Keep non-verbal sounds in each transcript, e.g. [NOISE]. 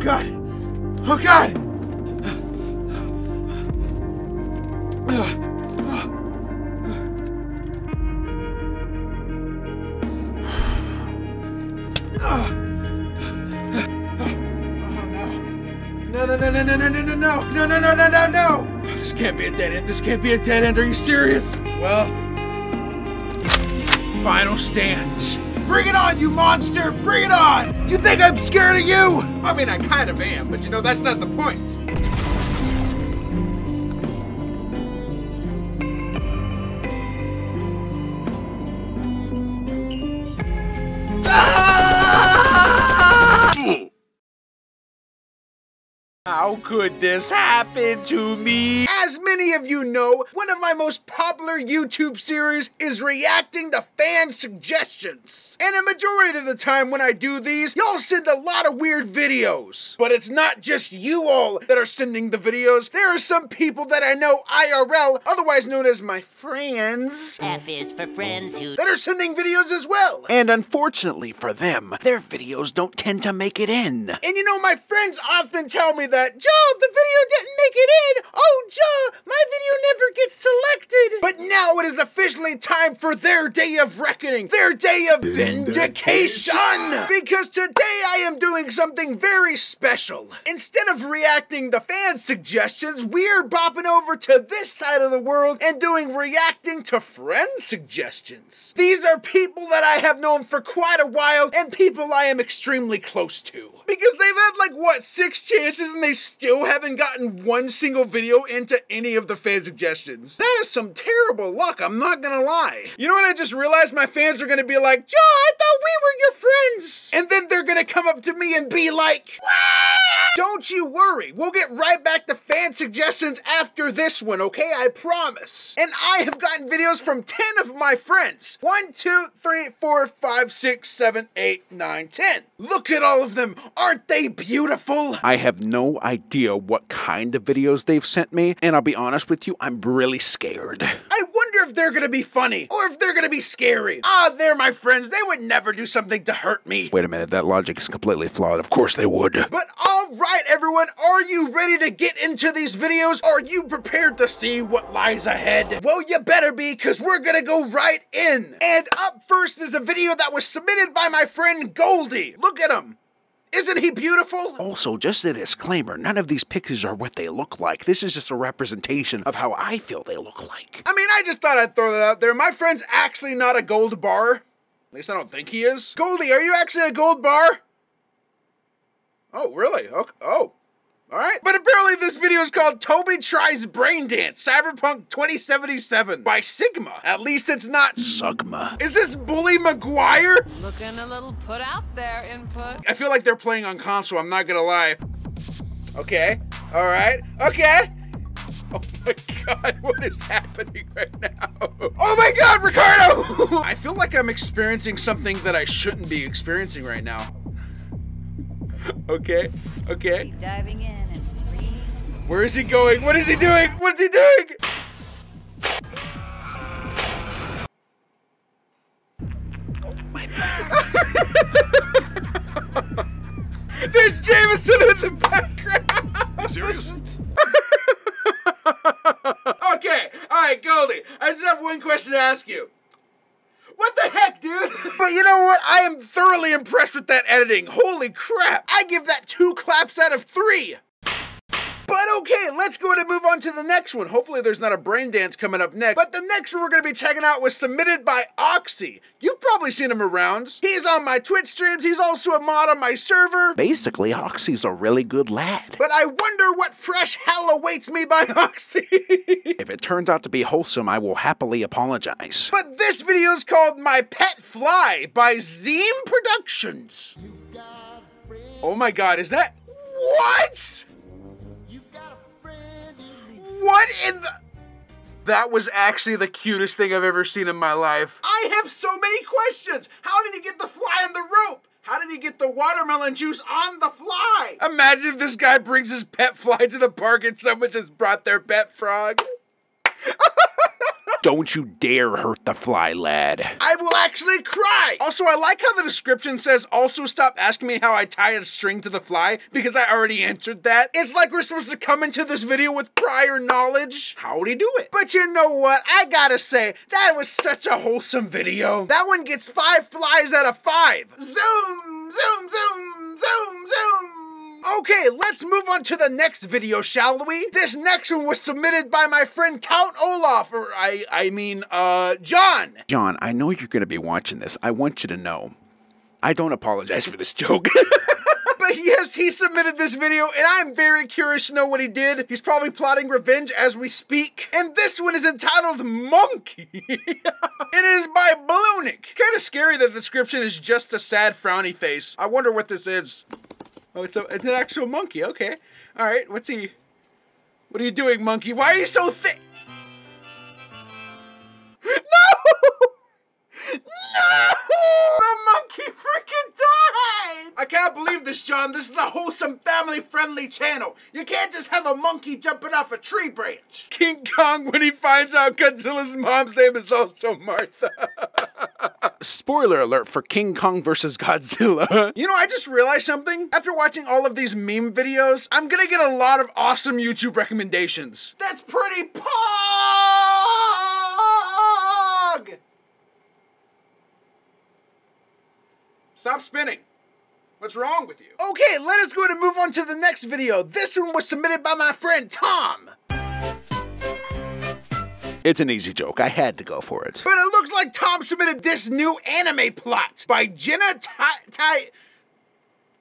god! Oh god! No, no, no, no, no, no, no, no, no, no, no, no, no, no! This can't be a dead end. This can't be a dead end. Are you serious? Well, final stand. Bring it on, you monster! Bring it on! You think I'm scared of you? I mean, I kind of am, but you know, that's not the point. How could this happen to me? As many of you know, one of my most popular YouTube series is reacting to fan suggestions. And a majority of the time when I do these, y'all send a lot of weird videos. But it's not just you all that are sending the videos. There are some people that I know IRL, otherwise known as my friends, F is for friends who that are sending videos as well. And unfortunately for them, their videos don't tend to make it in. And you know, my friends often tell me that, Joe, the video didn't make it in. Oh, Joe, my video never gets selected. But now it is officially time for their day of reckoning, their day of vindication. Because today I am doing something very special. Instead of reacting to fan suggestions, we're bopping over to this side of the world and doing reacting to friend suggestions. These are people that I have known for quite a while and people I am extremely close to. Because they've had like, what, six chances and they still haven't gotten one single video into any of the fan suggestions. That is some terrible luck, I'm not gonna lie. You know what I just realized? My fans are gonna be like, Joe, I thought we were your friends. And then they're gonna come up to me and be like, "What?" Don't you worry, we'll get right back to fan suggestions after this one, okay? I promise. And I have gotten videos from 10 of my friends. One, two, three, four, five, six, seven, eight, nine, ten. Look at all of them. Aren't they beautiful? I have no what kind of videos they've sent me, and I'll be honest with you, I'm really scared. I wonder if they're gonna be funny or if they're gonna be scary. Ah, they're my friends. They would never do something to hurt me. Wait a minute, that logic is completely flawed. Of course they would. But all right, everyone, are you ready to get into these videos? Are you prepared to see what lies ahead? Well, you better be, because we're gonna go right in. And up first is a video that was submitted by my friend Goldie. Look at him. Isn't he beautiful? Also, just a disclaimer none of these pictures are what they look like. This is just a representation of how I feel they look like. I mean, I just thought I'd throw that out there. My friend's actually not a gold bar. At least I don't think he is. Goldie, are you actually a gold bar? Oh, really? Okay. Oh. All right. But apparently this video is called Toby Tries Brain Dance Cyberpunk 2077 by Sigma. At least it's not Sugma. Is this Bully Maguire? Looking a little put out there, input. I feel like they're playing on console, I'm not gonna lie. Okay. All right. Okay. Oh my god, [LAUGHS] what is happening right now? Oh my god, Ricardo! [LAUGHS] I feel like I'm experiencing something that I shouldn't be experiencing right now. Okay, okay. Keep diving in and three. Where is he going? What is he doing? What's he doing? [LAUGHS] There's Jameson in the background. Serious? [LAUGHS] okay, all right, Goldie. I just have one question to ask you. What the heck, dude? [LAUGHS] but you know what? I am thoroughly impressed with that editing. Holy crap! I give that two claps out of three. But okay, let's go ahead and move on to the next one. Hopefully there's not a brain dance coming up next. But the next one we're gonna be checking out was submitted by Oxy. You've probably seen him around. He's on my Twitch streams, he's also a mod on my server. Basically, Oxy's a really good lad. But I wonder what fresh hell awaits me by [LAUGHS] Oxy. if it turns out to be wholesome, I will happily apologize. But this video is called My Pet Fly by Zeem Productions. Oh my god, is that. What? What in the. That was actually the cutest thing I've ever seen in my life. I have so many questions. How did he get the fly on the rope? How did he get the watermelon juice on the fly? Imagine if this guy brings his pet fly to the park and someone just brought their pet frog. [LAUGHS] Don't you dare hurt the fly, lad. I will actually cry. Also, I like how the description says, also stop asking me how I tie a string to the fly, because I already answered that. It's like we're supposed to come into this video with prior knowledge. How'd he do it? But you know what? I gotta say, that was such a wholesome video. That one gets five flies out of five. Zoom, zoom, zoom, zoom, zoom. Okay, let's move on to the next video, shall we? This next one was submitted by my friend Count Olaf, or I, I mean, uh, John. John, I know you're gonna be watching this. I want you to know, I don't apologize for this joke. [LAUGHS] But yes, he submitted this video, and I'm very curious to know what he did. He's probably plotting revenge as we speak. And this one is entitled Monkey. [LAUGHS] it is by Bluenick. Kind of scary that the description is just a sad frowny face. I wonder what this is. Oh, it's a it's an actual monkey. Okay. All right. What's he? What are you doing, monkey? Why are you so thick? [LAUGHS] No! No! The monkey freaking died! I can't believe this, John. This is a wholesome, family-friendly channel. You can't just have a monkey jumping off a tree branch. King Kong, when he finds out Godzilla's mom's name is also Martha. [LAUGHS] Spoiler alert for King Kong versus Godzilla. [LAUGHS] you know, I just realized something. After watching all of these meme videos, I'm gonna get a lot of awesome YouTube recommendations. That's pretty pog! Stop spinning. What's wrong with you? Okay, let us go and move on to the next video. This one was submitted by my friend Tom. It's an easy joke. I had to go for it. But it looks like Tom submitted this new anime plot by Jenna Ty... Ty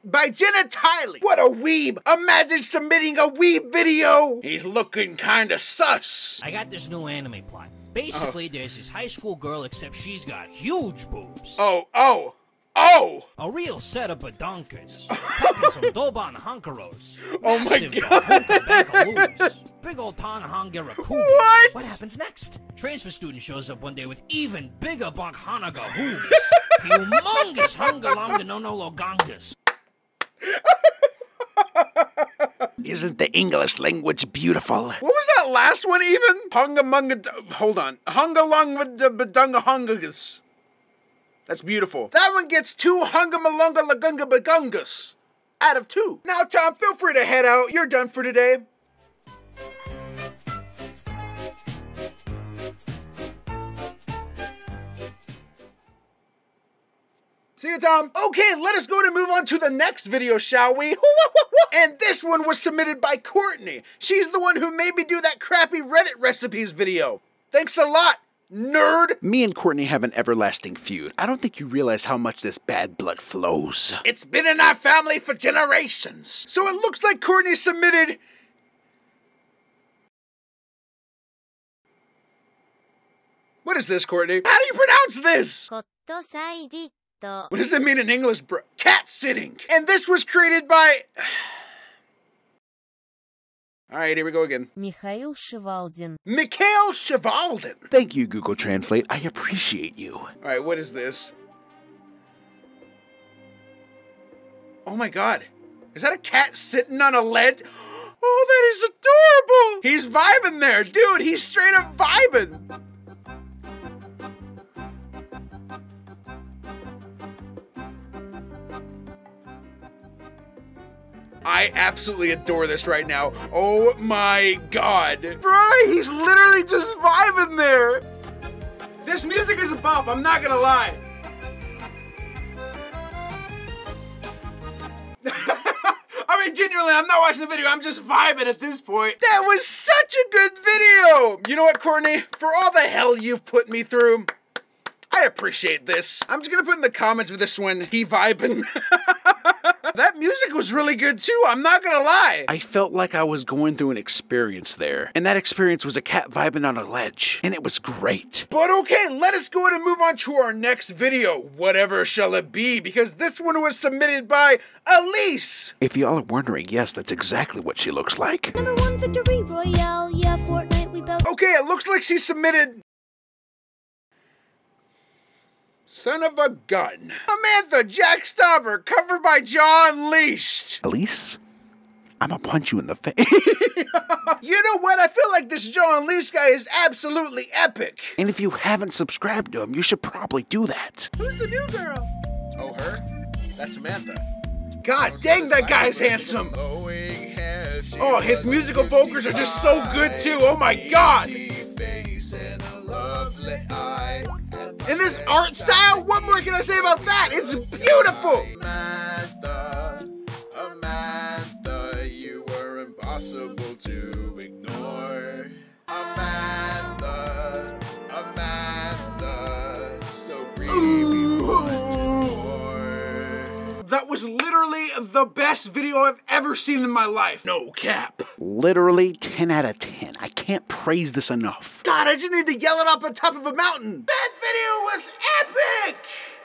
by Jenna Tiley. What a weeb! Imagine submitting a weeb video! He's looking kinda sus. I got this new anime plot. Basically, uh-huh. there's this high school girl, except she's got huge boobs. Oh, oh, oh! A real setup of donkeys. Packing some Doban Hunkeros. [LAUGHS] Oh my Massive God. Dahoka Bankaloos. Big old Tanahanga Rakubis. What? What happens next? Transfer student shows up one day with even bigger Bankhanaga hooves. [LAUGHS] Humongous Hungalanga no no logangas. Isn't the English language beautiful? What was that last one even? Hunga munga. Hold on. Hunga lung with the badunga hungagus. That's beautiful. That one gets two hunga malunga lagunga bagungas out of two. Now, Tom, feel free to head out. You're done for today. See you, Tom. Okay, let us go to move on to the next video, shall we? [LAUGHS] And this one was submitted by Courtney. She's the one who made me do that crappy Reddit recipes video. Thanks a lot, nerd! Me and Courtney have an everlasting feud. I don't think you realize how much this bad blood flows. It's been in our family for generations. So it looks like Courtney submitted What is this, Courtney? How do you pronounce this? What does it mean in English, bro? Cat sitting! And this was created by... All right, here we go again. Mikhail Shivaldin. Mikhail Shivaldin! Thank you, Google Translate. I appreciate you. All right, what is this? Oh my god. Is that a cat sitting on a ledge? [GASPS] Oh, that is adorable! He's vibing there, dude. He's straight up vibing. I absolutely adore this right now. Oh my god. Bro, he's literally just vibing there. This music is a bop, I'm not gonna lie. [LAUGHS] I mean, genuinely, I'm not watching the video. I'm just vibing at this point. That was such a good video. You know what, Courtney? For all the hell you've put me through, I appreciate this. I'm just gonna put in the comments with this one, he vibing. [LAUGHS] that music was really good too, I'm not gonna lie. I felt like I was going through an experience there. And that experience was a cat vibing on a ledge. And it was great. But okay, let us go ahead and move on to our next video. Whatever shall it be? Because this one was submitted by Elise. If y'all are wondering, yes, that's exactly what she looks like. Number one victory royale, yeah, Fortnite, we both. Okay, it looks like she submitted. Son of a gun. Samantha Jack Stauber, covered by Jawunleashed. Elise? I'm gonna punch you in the face. [LAUGHS] you know what? I feel like this Jawunleashed guy is absolutely epic. And if you haven't subscribed to him, you should probably do that. Who's the new girl? Oh, her? That's Samantha. God dang, that guy's handsome. Oh, his musical vocals are just so good too. Oh my god. In this art style, what more can I say about that? It's beautiful. Amantha, Amantha, you were impossible to ignore. Amantha, Amantha, so creepy but more. That was literally the best video I've ever seen in my life. No cap. Literally 10 out of 10. I can't praise this enough. God, I just need to yell it up on top of a mountain. That video was epic!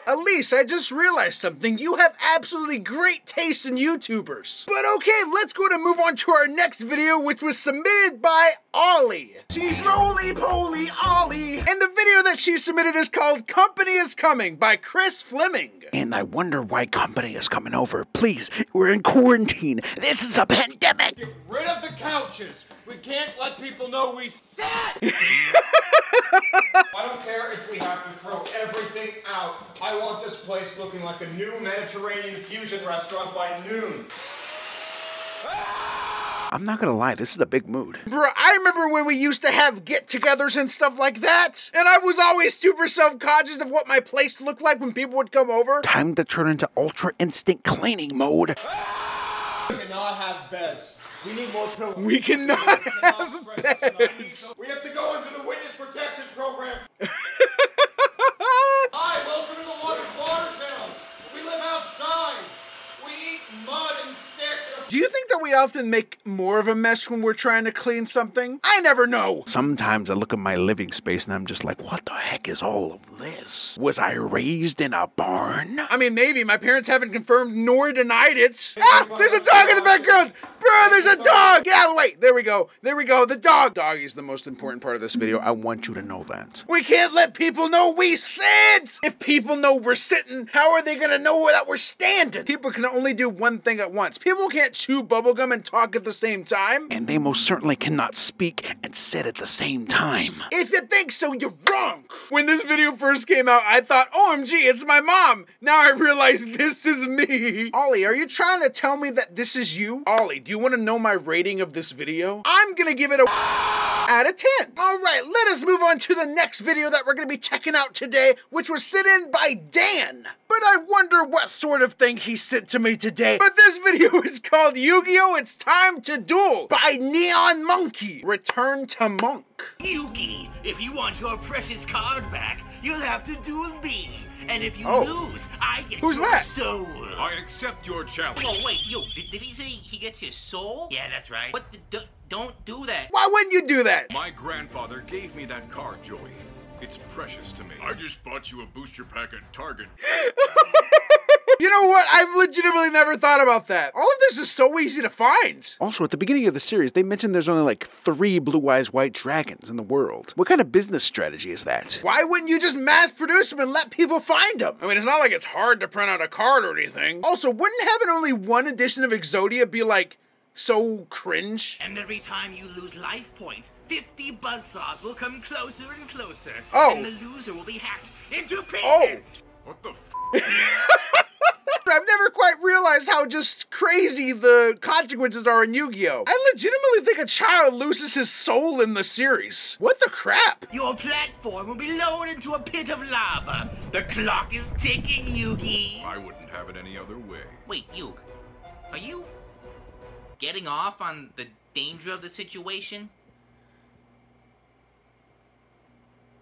Elise, I just realized something. You have absolutely great taste in YouTubers. But okay, let's go to move on to our next video, which was submitted by Ollie. She's roly poly Ollie. And the video that she submitted is called Company is Coming by Chris Fleming. And I wonder why company is coming over. Please, we're in quarantine. This is a pandemic. Get rid of the couches. We can't let people know we sit. [LAUGHS] I don't care if we have to throw everything out. I want this place looking like a new Mediterranean fusion restaurant by noon. I'm not gonna lie, this is a big mood. Bruh, I remember when we used to have get togethers and stuff like that, and I was always super self conscious of what my place looked like when people would come over. Time to turn into ultra instant cleaning mode. We cannot have beds. We need more pillows. We cannot have beds. We have to go into the witness protection program. Hi, welcome to the water water town. We live outside. We eat mud and sticks. Do you think that we often make more of a mess when we're trying to clean something? I never know. Sometimes I look at my living space and I'm just like, what the heck is all of this? Was I raised in a barn? I mean, maybe. My parents haven't confirmed nor denied it. Ah, there's a dog in the background. Bro, there's a dog. Get out of the way. There we go. There we go. The dog. Dog is the most important part of this video. I want you to know that. We can't let people know we sit. If people know we're sitting, how are they gonna know that we're standing? People can only do one thing at once. People can't chew bubblegum and talk at the same time. And they most certainly cannot speak and sit at the same time. If you think so, you're wrong. When this video first came out, I thought, OMG, it's my mom. Now I realize this is me. Ollie, are you trying to tell me that this is you? Ollie, do you want to know my rating of this video? I'm gonna give it a out of 10. All right, let us move on to the next video that we're gonna be checking out today, which was sent in by Dan. But I wonder what sort of thing he sent to me today. But this video [LAUGHS] is called Yu-Gi-Oh! It's Time to Duel by Neon Monkey. Return to Monk. Yugi, if you want your precious card back, you'll have to duel me. And if you Oh. lose, I get Who's your that? soul. I accept your challenge. Oh wait, yo, did, did he say he gets his soul? Yeah, that's right. But d- d- don't do that. Why wouldn't you do that? My grandfather gave me that card, Joey. It's precious to me. I just bought you a booster pack at Target. [LAUGHS] You know what? I've legitimately never thought about that. All of this is so easy to find. Also, at the beginning of the series, they mentioned there's only like three blue eyes white dragons in the world. What kind of business strategy is that? Why wouldn't you just mass produce them and let people find them? I mean, it's not like it's hard to print out a card or anything. Also, wouldn't having only one edition of Exodia be like so cringe? And every time you lose life points, 50 buzzsaws will come closer and closer. Oh. And the loser will be hacked into pieces. Oh. What the f? [LAUGHS] I've never quite realized how just crazy the consequences are in Yu-Gi-Oh! I legitimately think a child loses his soul in the series. What the crap? Your platform will be lowered into a pit of lava. The clock is ticking, Yugi. I wouldn't have it any other way. Wait, Yug, are you getting off on the danger of the situation?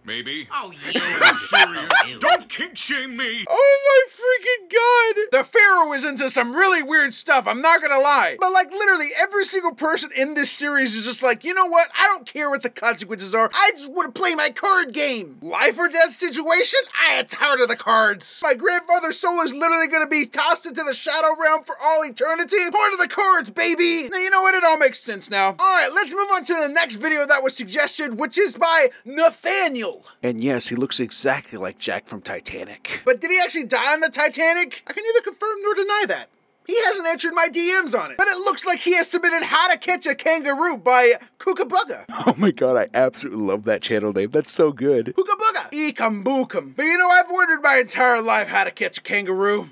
Maybe. Oh, you. Serious? Oh, don't kink shame me. Oh my freaking god! The Pharaoh is into some really weird stuff, I'm not gonna lie. But like literally every single person in this series is just like, you know what? I don't care what the consequences are. I just want to play my card game. Life or death situation? I am tired of the cards. My grandfather's soul is literally gonna be tossed into the shadow realm for all eternity. Part of the cards, baby! Now you know what? It all makes sense now. Alright, let's move on to the next video that was suggested, which is by Nathaniel. And yes, he looks exactly like Jack from Titanic. But did he actually die on the Titanic? I can neither confirm nor deny that. He hasn't answered my DMs on it. But it looks like he has submitted How to Catch a Kangaroo by Kookabuga. [LAUGHS] Oh my god, I absolutely love that channel name. That's so good. Kookabuga. Eekambookum. But you know, I've ordered my entire life How to Catch a Kangaroo.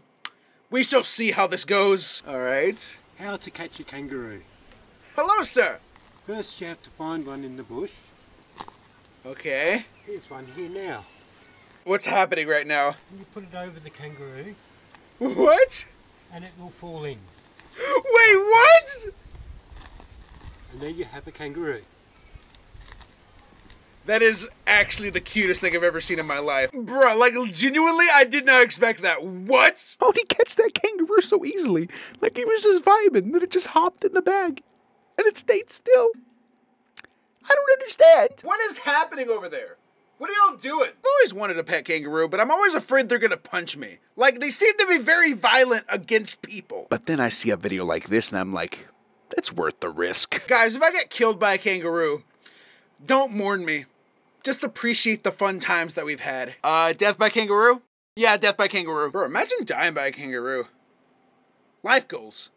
We shall see how this goes. All right. How to catch a kangaroo. Hello, sir. First you have to find one in the bush. Okay. Here's one here now. What's happening right now? You put it over the kangaroo What? and it will fall in. Wait, what? And then you have a kangaroo. That is actually the cutest thing I've ever seen in my life. Bruh, like genuinely, I did not expect that. What? How'd he catch that kangaroo so easily? Like he was just vibing, then it just hopped in the bag. And it stayed still. I don't understand. What is happening over there? What are y'all doing? I've always wanted a pet kangaroo, but I'm always afraid they're gonna punch me. Like, they seem to be very violent against people. But then I see a video like this and I'm like, that's worth the risk. Guys, if I get killed by a kangaroo, don't mourn me. Just appreciate the fun times that we've had. Uh, death by kangaroo? Yeah, death by kangaroo. Bro, imagine dying by a kangaroo. Life goals.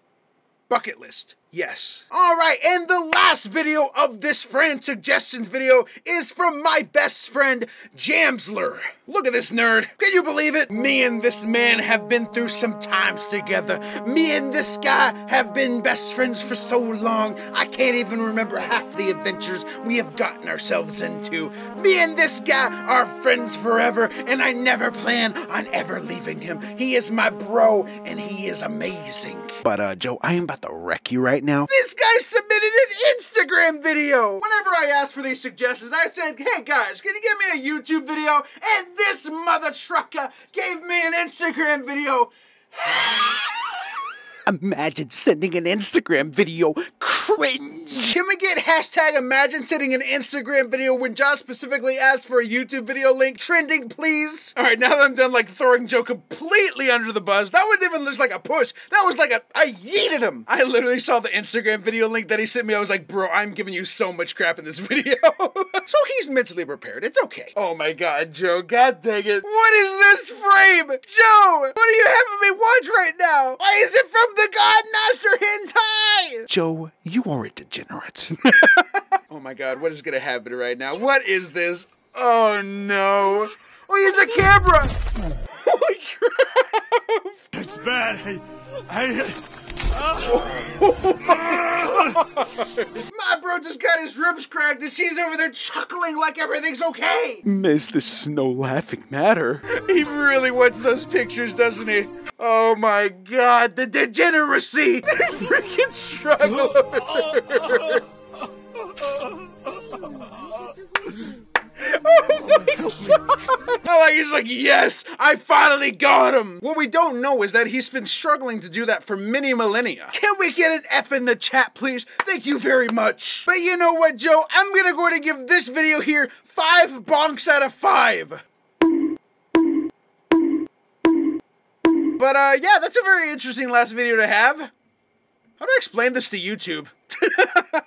Bucket list. Yes. All right, and the last video of this friend suggestions video is from my best friend, Jamsler. Look at this nerd. Can you believe it? Me and this man have been through some times together. Me and this guy have been best friends for so long, I can't even remember half the adventures we have gotten ourselves into. Me and this guy are friends forever, and I never plan on ever leaving him. He is my bro, and he is amazing. But uh Joe, I am about to wreck you right now. This guy submitted an Instagram video. Whenever I asked for these suggestions, I said, hey guys, can you give me a YouTube video? And this mother trucker gave me an Instagram video. [LAUGHS] Imagine sending an Instagram video. Cringe. Can we get hashtag imagine sending an Instagram video when Josh specifically asked for a YouTube video link trending, please? All right, now that I'm done like throwing Joe completely under the bus, that wasn't even just like a push. That was like a, I yeeted him. I literally saw the Instagram video link that he sent me. I was like, bro, I'm giving you so much crap in this [LAUGHS] video. [LAUGHS] so he's mentally prepared. It's okay. Oh my God, Joe, God dang it. What is this frame? Joe, what are you having me watch right now? Why is it from the Godmaster Hentai? Joe, you are a degenerate. [LAUGHS] Oh my god, what is gonna happen right now? What is this? Oh no. Oh, he has a camera! [LAUGHS] Holy crap! It's bad. I, [LAUGHS] My bro just got his ribs cracked and she's over there chuckling like everything's okay! Miss this is no laughing matter. He really wants those pictures, doesn't he? Oh my god, the degeneracy! [LAUGHS] The freaking struggle! Oh, [LAUGHS] like yes, I finally got him. What we don't know is that he's been struggling to do that for many millennia. Can we get an F in the chat, please? Thank you very much. But you know what, Joe? I'm gonna go ahead and give this video here five bonks out of five. But uh, yeah, that's a very interesting last video to have. How do I explain this to YouTube?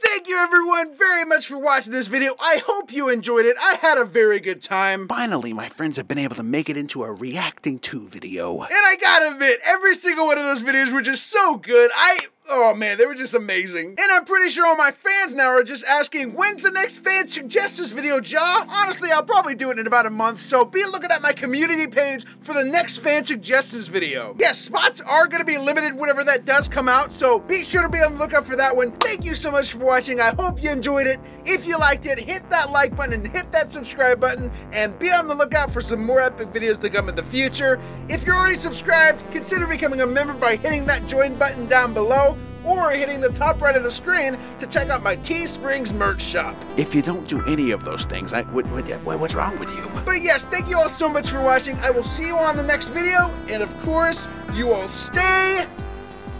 Thank you everyone very much for watching this video. I hope you enjoyed it. I had a very good time. Finally, my friends have been able to make it into a reacting to video. And I gotta admit, every single one of those videos were just so good. I, oh man, they were just amazing. And I'm pretty sure all my fans now are just asking, when's the next fan suggestions video, Ja? Honestly, I'll probably do it in about a month, so be looking at my community page for the next fan suggestions video. Yes, spots are gonna be limited whenever that does come out, so be sure to be on the lookout for that one. Thank you so much for watching. I hope you enjoyed it. If you liked it, hit that like button and hit that subscribe button, and be on the lookout for some more epic videos to come in the future. If you're already subscribed, consider becoming a member by hitting that join button down below or hitting the top right of the screen to check out my Teesprings merch shop. If you don't do any of those things, I, what, what, what- what's wrong with you? But yes, thank you all so much for watching. I will see you on the next video, and of course, you all stay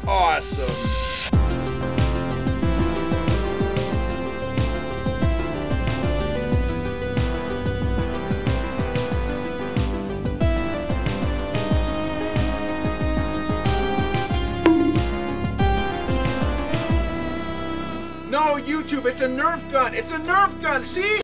awesome. YouTube, it's a Nerf gun. It's a Nerf gun. See?